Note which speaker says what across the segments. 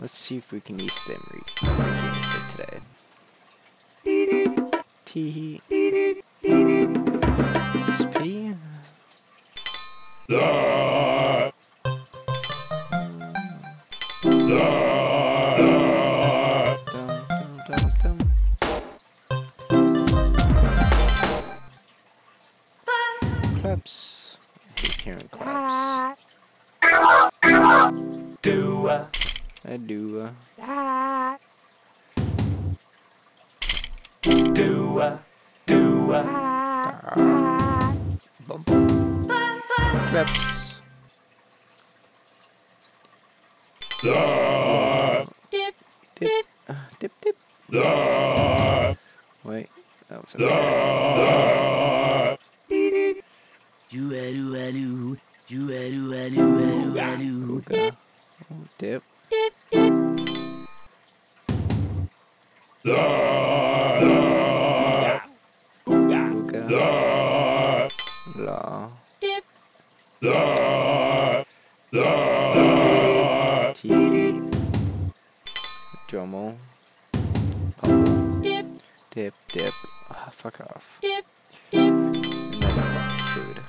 Speaker 1: Let's see if we can use them re for today. Tee SP. Dum,
Speaker 2: do. Uh,
Speaker 1: do uh,
Speaker 2: do uh,
Speaker 1: ah. Bum, bum. Claps.
Speaker 3: Dip,
Speaker 1: Dip. Uh, dip, dip. Wait. That was Jomo. Pumble.
Speaker 3: dip.
Speaker 1: Dip, dip. Ah, fuck off.
Speaker 3: dip, dip.
Speaker 1: Uh, food.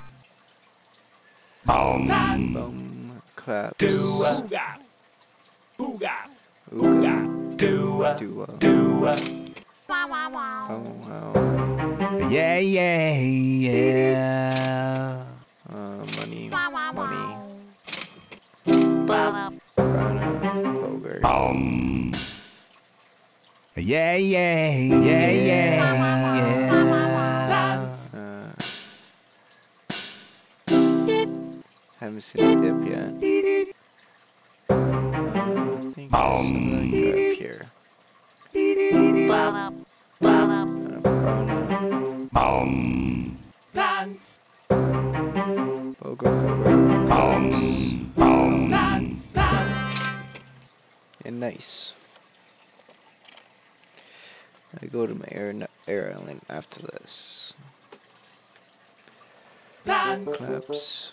Speaker 2: dance,
Speaker 1: Bum. Claps.
Speaker 2: do uh, ooga,
Speaker 1: Ooga.
Speaker 2: Do uh,
Speaker 1: Do. Uh, oh, wow.
Speaker 4: Yeah, yeah, yeah.
Speaker 1: Uh, money. Money. Bowgart.
Speaker 2: um,
Speaker 4: Yeah, yeah, yeah, yeah, yeah.
Speaker 1: Uh, haven't seen a dip yet. Uh, I think there's
Speaker 2: dance, um, um, dance, dance,
Speaker 1: And nice. I go to my air, air island after this.
Speaker 2: dance,
Speaker 1: Claps.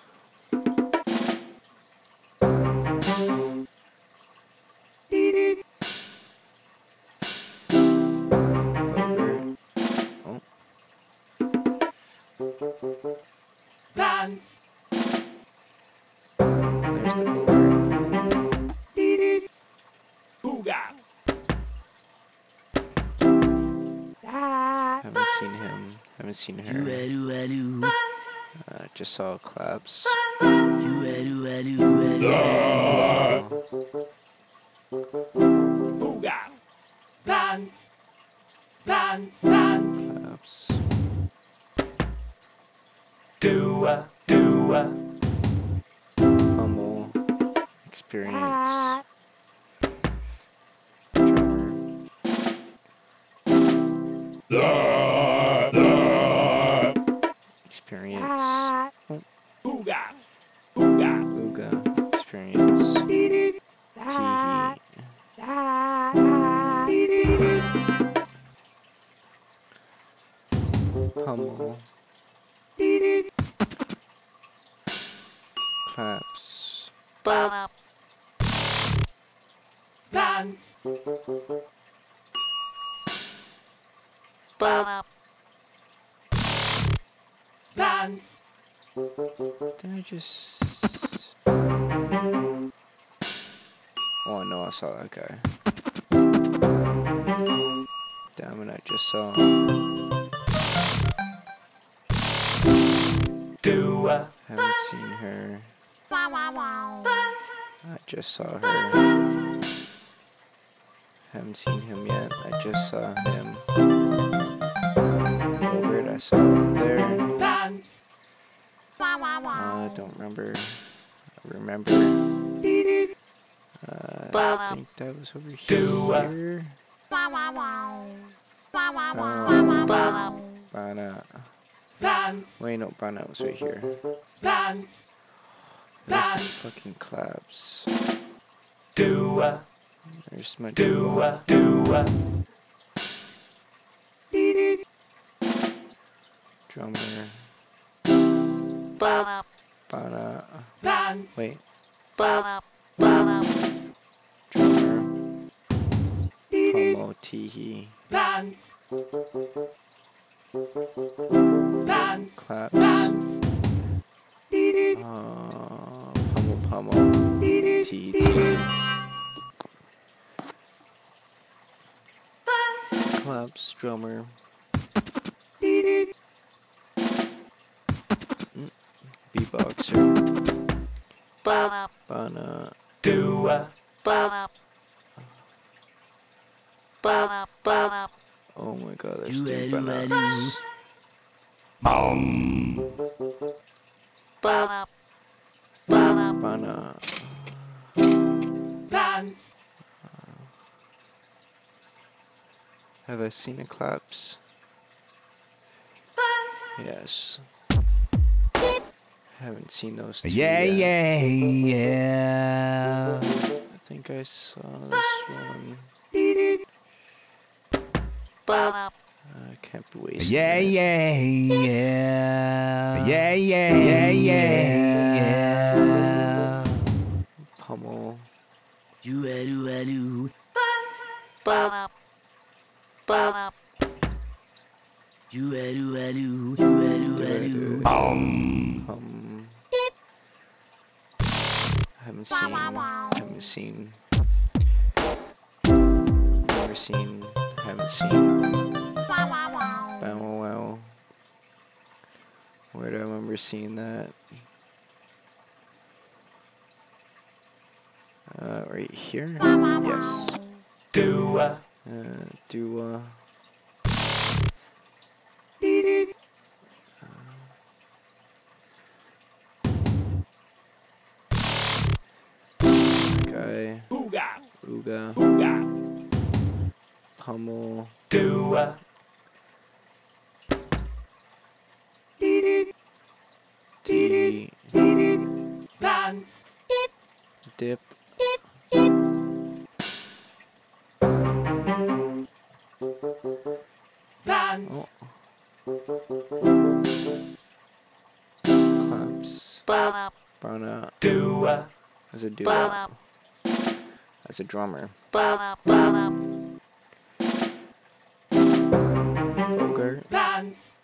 Speaker 2: Dance,
Speaker 1: there's the Bowgart.
Speaker 2: ooga,
Speaker 1: Haven't seen him. Haven't seen her. Uh, just saw claps.
Speaker 4: juaru-aru-aru-aru.
Speaker 2: ooga, dance, dance, dance,
Speaker 1: Claps.
Speaker 2: Do uh, do uh,
Speaker 1: Humble. Experience. Drummer. Experience.
Speaker 2: ooga, ooga,
Speaker 1: Ooga. Experience. Tee. Humble. Claps.
Speaker 3: ba-da,
Speaker 2: dance,
Speaker 3: ba-da,
Speaker 2: dance,
Speaker 1: Did I just... Oh no, I saw that guy. Damn it, I just saw him.
Speaker 2: do uh,
Speaker 1: Haven't seen her. I just saw her. Haven't seen him yet. I just saw him. Over it, I saw him there.
Speaker 2: dance,
Speaker 1: Uh, don't remember. I remember. Uh, I think that was over
Speaker 2: uh,
Speaker 1: here.
Speaker 3: ba-da,
Speaker 1: Bana.
Speaker 2: dance,
Speaker 1: Wait, no, Bana was right here.
Speaker 2: dance,
Speaker 1: There's some
Speaker 2: Dance.
Speaker 1: fucking claps.
Speaker 2: do uh,
Speaker 1: There's my
Speaker 2: do uh, do uh,
Speaker 1: drummer.
Speaker 3: ba-da,
Speaker 1: Bana.
Speaker 2: dance,
Speaker 1: Wait,
Speaker 3: ba-da, ba-da,
Speaker 1: drummer. Teehee.
Speaker 2: Dance. Dance.
Speaker 1: Clap.
Speaker 2: Dance.
Speaker 1: Uh, pummel pummel. Tee tee. Claps. Drummer. Mm, Beatboxer.
Speaker 3: Ba-da,
Speaker 1: Bana.
Speaker 2: Do a
Speaker 3: ba-da. Ba-da, ba-da.
Speaker 1: Oh my god, that's
Speaker 4: Do
Speaker 1: doing
Speaker 4: do
Speaker 1: bana.
Speaker 4: do.
Speaker 3: Ba-da, ba-da.
Speaker 1: Bana.
Speaker 2: dance.
Speaker 1: Uh, have I seen a claps? Yes. Haven't seen those two
Speaker 4: Yeah,
Speaker 1: yet.
Speaker 4: yeah, yeah.
Speaker 1: I think I saw this one. I can't be wasting
Speaker 4: yeah, yeah. Yeah, yeah, yeah, yeah, yeah. Do do do.
Speaker 3: ba-da, ba-da.
Speaker 4: Do do do. Do do do.
Speaker 1: Um. I haven't seen. Haven't seen. Never seen. Haven't seen.
Speaker 3: Wow, wow, wow.
Speaker 1: Bow wow wow. Where do I remember seeing that? Uh, right here? Yes.
Speaker 2: Do a
Speaker 1: Uh, do, uh... Guy,
Speaker 2: Ooga.
Speaker 1: Ooga,
Speaker 2: Ooga.
Speaker 1: Pummel,
Speaker 2: Do a
Speaker 1: D,
Speaker 2: dance.
Speaker 1: Dip,
Speaker 2: Dance.
Speaker 1: Claps,
Speaker 3: Ba-da,
Speaker 1: Brana,
Speaker 2: Do
Speaker 1: as a duo, as a drummer. Bowgart,
Speaker 2: dance.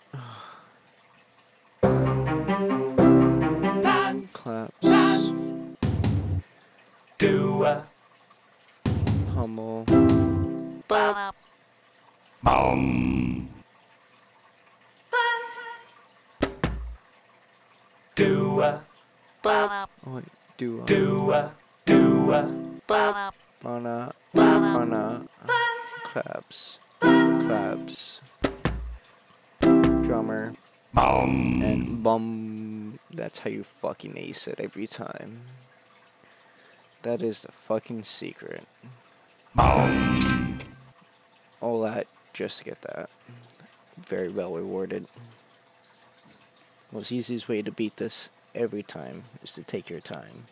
Speaker 2: Dance.
Speaker 1: Claps,
Speaker 2: Dance. Do a
Speaker 1: Pummel,
Speaker 3: Ba-da,
Speaker 2: do a
Speaker 3: ba-da,
Speaker 1: oh, wait, duo,
Speaker 2: do a do a
Speaker 3: ba-da,
Speaker 1: Brana,
Speaker 3: ba-da.
Speaker 1: Brana, Claps, Claps, drummer, and bum. That's how you fucking ace it every time. That is the fucking secret. All that just to get that. Very well rewarded. Most easiest way to beat this every time is to take your time.